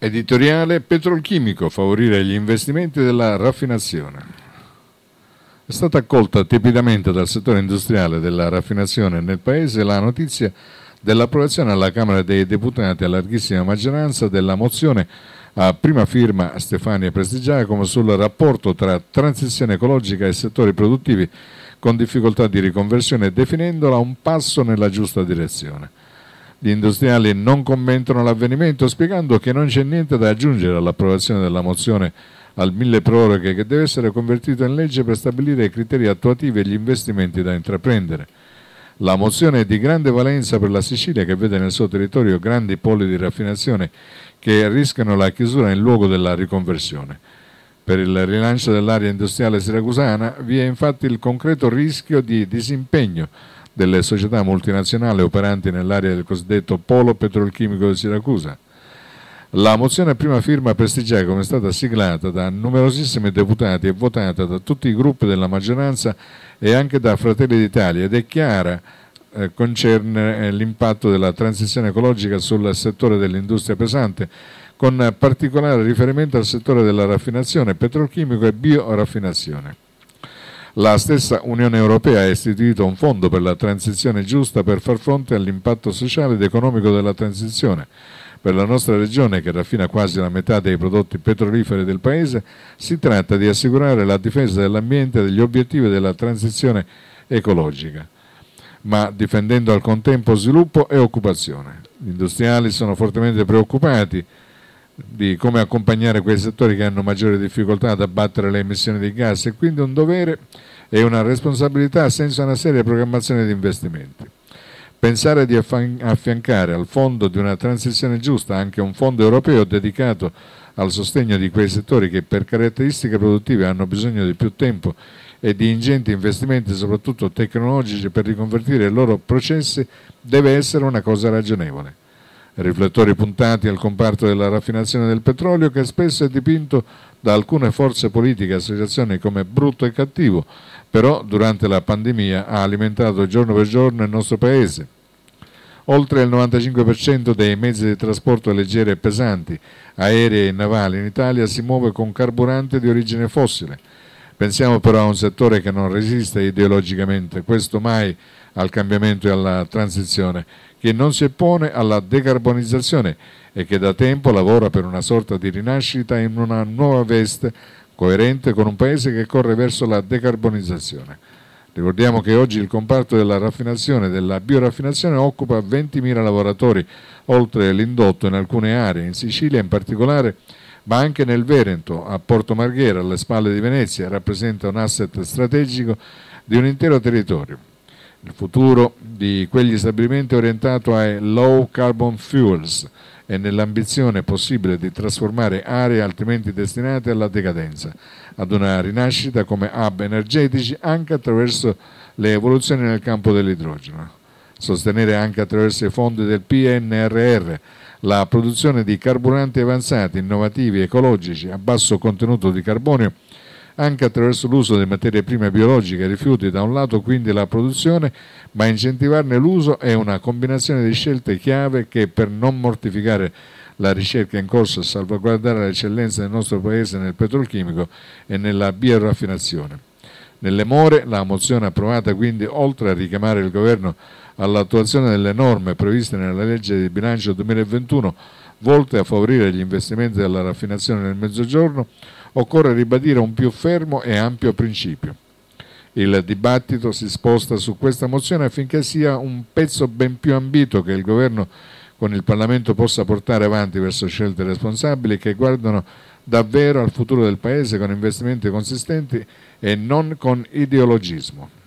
Editoriale Petrolchimico, favorire gli investimenti della raffinazione. È stata accolta tepidamente dal settore industriale della raffinazione nel Paese la notizia dell'approvazione alla Camera dei Deputati a larghissima maggioranza della mozione a prima firma Stefania Prestigiacomo sul rapporto tra transizione ecologica e settori produttivi con difficoltà di riconversione definendola un passo nella giusta direzione. Gli industriali non commentano l'avvenimento spiegando che non c'è niente da aggiungere all'approvazione della mozione al mille proroghe che deve essere convertito in legge per stabilire i criteri attuativi e gli investimenti da intraprendere. La mozione è di grande valenza per la Sicilia che vede nel suo territorio grandi poli di raffinazione che rischiano la chiusura in luogo della riconversione. Per il rilancio dell'area industriale siracusana vi è infatti il concreto rischio di disimpegno delle società multinazionali operanti nell'area del cosiddetto polo petrolchimico di Siracusa. La mozione a prima firma Prestigiacomo è stata siglata da numerosissimi deputati e votata da tutti i gruppi della maggioranza e anche da Fratelli d'Italia ed è chiara eh, concerne eh, l'impatto della transizione ecologica sul settore dell'industria pesante con particolare riferimento al settore della raffinazione petrolchimico e bioraffinazione. La stessa Unione Europea ha istituito un fondo per la transizione giusta per far fronte all'impatto sociale ed economico della transizione. Per la nostra regione, che raffina quasi la metà dei prodotti petroliferi del Paese, si tratta di assicurare la difesa dell'ambiente e degli obiettivi della transizione ecologica, ma difendendo al contempo sviluppo e occupazione. Gli industriali sono fortemente preoccupati di come accompagnare quei settori che hanno maggiori difficoltà ad abbattere le emissioni di gas e quindi un dovere e una responsabilità senza una seria programmazione di investimenti. Pensare di affiancare al fondo di una transizione giusta anche un fondo europeo dedicato al sostegno di quei settori che per caratteristiche produttive hanno bisogno di più tempo e di ingenti investimenti, soprattutto tecnologici, per riconvertire i loro processi, deve essere una cosa ragionevole riflettori puntati al comparto della raffinazione del petrolio che spesso è dipinto da alcune forze politiche e associazioni come brutto e cattivo, però durante la pandemia ha alimentato giorno per giorno il nostro Paese. Oltre il 95% dei mezzi di trasporto leggeri e pesanti, aerei e navali in Italia si muove con carburante di origine fossile. Pensiamo però a un settore che non resiste ideologicamente, questo mai al cambiamento e alla transizione, che non si oppone alla decarbonizzazione e che da tempo lavora per una sorta di rinascita in una nuova veste coerente con un paese che corre verso la decarbonizzazione. Ricordiamo che oggi il comparto della raffinazione e della bioraffinazione occupa 20.000 lavoratori, oltre l'indotto in alcune aree, in Sicilia in particolare, ma anche nel Veneto, a Porto Marghera, alle spalle di Venezia, rappresenta un asset strategico di un intero territorio. Il futuro di quegli stabilimenti è orientato ai low carbon fuels e nell'ambizione possibile di trasformare aree altrimenti destinate alla decadenza, ad una rinascita come hub energetici anche attraverso le evoluzioni nel campo dell'idrogeno. Sostenere anche attraverso i fondi del PNRR la produzione di carburanti avanzati, innovativi, ecologici, a basso contenuto di carbonio anche attraverso l'uso di materie prime biologiche e rifiuti da un lato quindi la produzione, ma incentivarne l'uso è una combinazione di scelte chiave che per non mortificare la ricerca in corso e salvaguardare l'eccellenza del nostro Paese nel petrolchimico e nella bioraffinazione. Nelle more la mozione approvata quindi oltre a richiamare il Governo all'attuazione delle norme previste nella legge di bilancio 2021 volte a favorire gli investimenti della raffinazione nel Mezzogiorno, occorre ribadire un più fermo e ampio principio. Il dibattito si sposta su questa mozione affinché sia un pezzo ben più ambito che il Governo con il Parlamento possa portare avanti verso scelte responsabili che guardano davvero al futuro del Paese con investimenti consistenti e non con ideologismo.